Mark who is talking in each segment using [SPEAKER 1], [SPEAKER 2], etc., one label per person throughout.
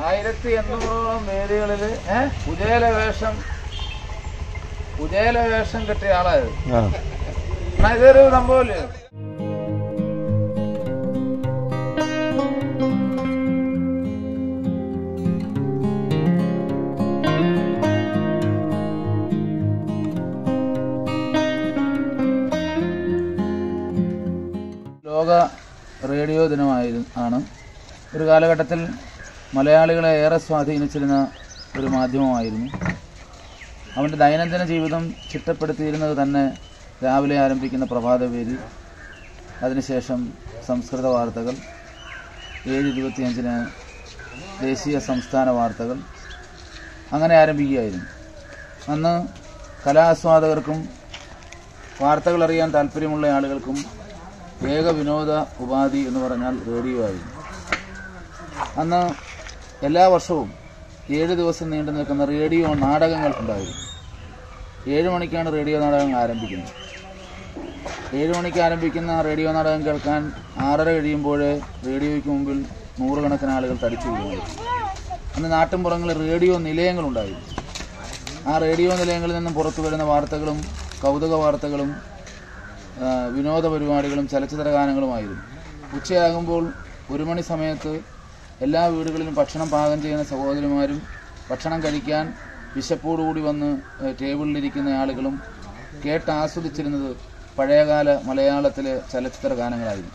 [SPEAKER 1] ആയിരത്തി എണ്ണൂറോളം വേദികളിൽ കുചേല വേഷം കുചേല വേഷം കിട്ടിയ ആളായത് ഇതൊരു സംഭവല്ലേ റേഡിയോ ദിനമായിരുന്നു ആണ്. ഒരു കാലഘട്ടത്തിൽ മലയാളികളെ ഏറെ സ്വാധീനിച്ചിരുന്ന ഒരു മാധ്യമമായിരുന്നു. അവന്റെ ദൈനംദിന ജീവിതം ചിട്ടപ്പെടുത്തിയിരുന്നത് തന്നെ രാവിലെ ആരംഭിക്കുന്ന പ്രഭാതവേദി അതിനുശേഷം സംസ്കൃത വാർത്തകൾ ഏഴ് ഇരുപത്തിയഞ്ചിന് ദേശീയ സംസ്ഥാന വാർത്തകൾ അങ്ങനെ ആരംഭിക്കുകയായിരുന്നു. അന്ന് കലാസ്വാദകർക്കും വാർത്തകൾ അറിയാൻ താല്പര്യമുള്ള ആളുകൾക്കും ഏക വിനോദ ഉപാധി എന്ന് പറഞ്ഞാൽ റേഡിയോ ആയിരുന്നു. അന്ന് എല്ലാ വർഷവും ഏഴ് ദിവസം നീണ്ടു നിൽക്കുന്ന റേഡിയോ നാടകങ്ങൾ ഉണ്ടായിരുന്നു ഏഴ് മണിക്കാണ് റേഡിയോ നാടകം ആരംഭിക്കുന്നത്. ഏഴ് മണിക്ക് ആരംഭിക്കുന്ന റേഡിയോ നാടകം കേൾക്കാൻ ആറര കഴിയുമ്പോൾ റേഡിയോയ്ക്ക് മുമ്പിൽ നൂറുകണക്കിന് ആളുകൾ തടിച്ചു വീഴുമായിരുന്നു അന്ന് നാട്ടിൻപുറങ്ങളിൽ റേഡിയോ നിലയങ്ങളുണ്ടായിരുന്നു. ആ റേഡിയോ നിലയങ്ങളിൽ നിന്നും പുറത്തു വരുന്ന വാർത്തകളും കൗതുക വാർത്തകളും വിനോദ പരിപാടികളും ചലച്ചിത്ര ഗാനങ്ങളുമായിരുന്നു. ഉച്ചയാകുമ്പോൾ ഒരു മണി സമയത്ത് എല്ലാ വീടുകളിലും ഭക്ഷണം പാകം ചെയ്യുന്ന സഹോദരിമാരും ഭക്ഷണം കഴിക്കാൻ വിശപ്പോടുകൂടി വന്ന് ടേബിളിലിരിക്കുന്ന ആളുകളും കേട്ട് ആസ്വദിച്ചിരുന്നത് പഴയകാല മലയാളത്തിലെ ചലച്ചിത്ര ഗാനങ്ങളായിരുന്നു.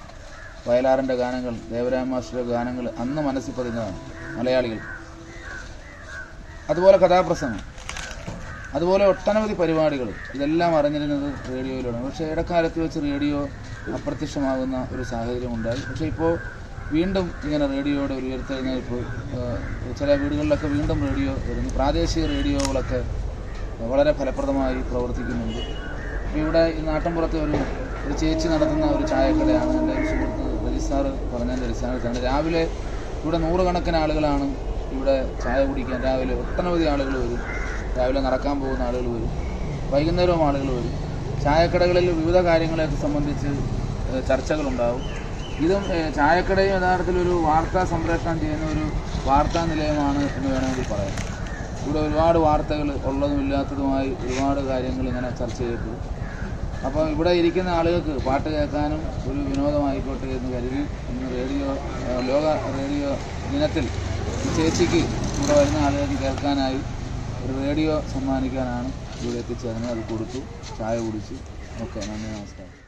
[SPEAKER 1] വയലാറിന്റെ ഗാനങ്ങൾ ദേവരാമ മാസ്റ്ററുടെ ഗാനങ്ങൾ അന്ന് മനസ്സിൽ പതിഞ്ഞതാണ് മലയാളികൾ. അതുപോലെ കഥാപ്രസംഗം. അതുപോലെ ഒട്ടനവധി പരിപാടികൾ ഇതെല്ലാം അറിഞ്ഞിരുന്നത് റേഡിയോയിലാണ്. പക്ഷേ ഇടക്കാലത്ത് വെച്ച് റേഡിയോ അപ്രത്യക്ഷമാകുന്ന ഒരു സാഹചര്യം ഉണ്ടായി. പക്ഷെ ഇപ്പോൾ വീണ്ടും ഇങ്ങനെ റേഡിയോയുടെ ഒരു ഉയർത്തെഴുന്നേൽപ്പ് ചില വീടുകളിലൊക്കെ വീണ്ടും റേഡിയോ വരുന്നു. പ്രാദേശിക റേഡിയോകളൊക്കെ വളരെ ഫലപ്രദമായി പ്രവർത്തിക്കുന്നുണ്ട്. ഇവിടെ ഈ നാട്ടിൻപുറത്തെ ഒരു ഒരു ചേച്ചി നടത്തുന്ന ഒരു ചായക്കടയാണ് എന്റെ സുഹൃത്ത് രജിസാറ് പറഞ്ഞതിന്റെ അടിസ്ഥാനത്തിലാണ് രാവിലെ ഇവിടെ നൂറുകണക്കിന് ആളുകളാണ് ഇവിടെ ചായ കുടിക്കാൻ. രാവിലെ ഒട്ടനവധി ആളുകൾ വരും. രാവിലെ നടക്കാൻ പോകുന്ന ആളുകൾ വരും. വൈകുന്നേരവും ആളുകൾ വരും. ചായക്കടകളിൽ വിവിധ കാര്യങ്ങളെയൊക്കെ സംബന്ധിച്ച് ചർച്ചകളുണ്ടാവും. ഇതും ചായക്കടയും യഥാർത്ഥത്തിൽ ഒരു വാർത്താ സംപ്രേഷണം ചെയ്യുന്ന ഒരു വാർത്താ നിലയമാണ് എന്ന് വേണമെങ്കിൽ പറയാം. ഇവിടെ ഒരുപാട് വാർത്തകൾ ഉള്ളതും ഇല്ലാത്തതുമായി ഒരുപാട് കാര്യങ്ങൾ ഇങ്ങനെ ചർച്ച ചെയ്യപ്പെടും അപ്പോൾ ഇവിടെ ഇരിക്കുന്ന ആളുകൾക്ക് പാട്ട് കേൾക്കാനും ഒരു വിനോദമായിക്കോട്ടെ എന്ന് കരുതി ഇന്ന് റേഡിയോ ലോക റേഡിയോ ദിനത്തിൽ ചേച്ചിക്ക് ഇവിടെ വരുന്ന ആളുകൾക്ക് കേൾക്കാനായി ഒരു റേഡിയോ സമ്മാനിക്കാനാണ് ഇവിടെ എത്തിച്ചേർന്നത്. അത് കൊടുത്തു. ചായ കുടിച്ചു. ഓക്കെ നന്ദി നമസ്കാരം.